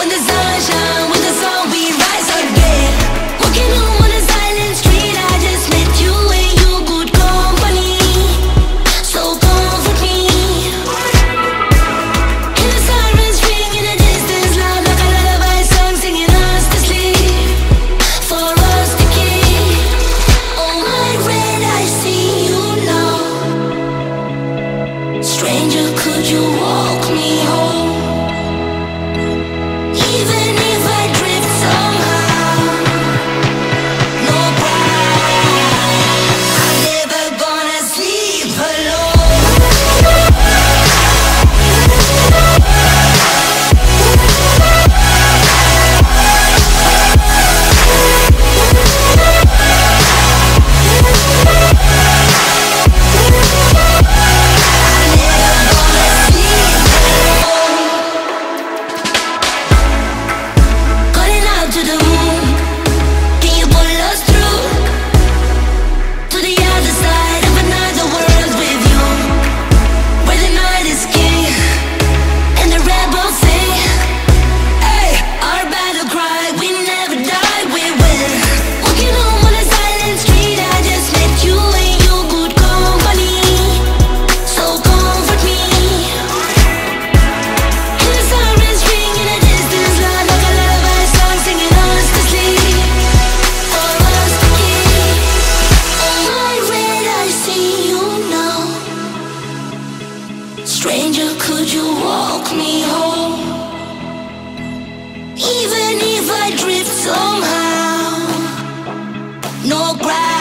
when the sun shines. Stranger, could you walk me home? Even if I drift somehow, no ground.